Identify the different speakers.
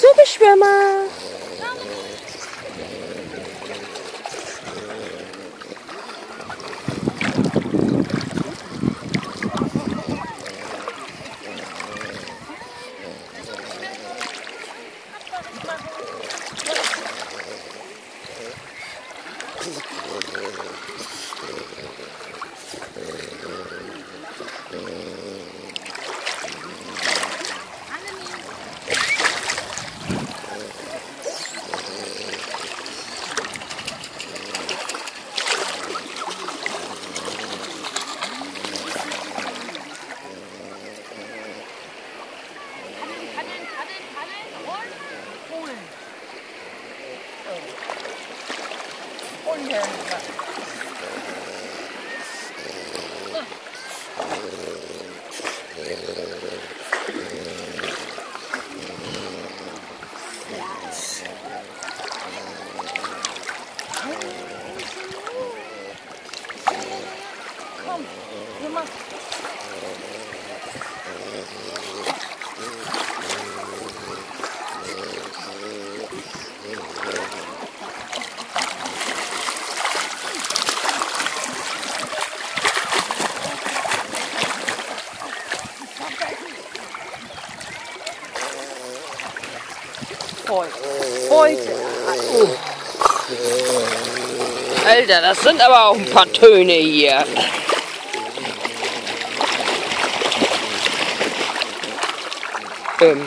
Speaker 1: Zugeschwimmer. Thank Come, come on. Machen. Heute.
Speaker 2: Alter, das sind aber auch ein paar Töne hier. Ähm.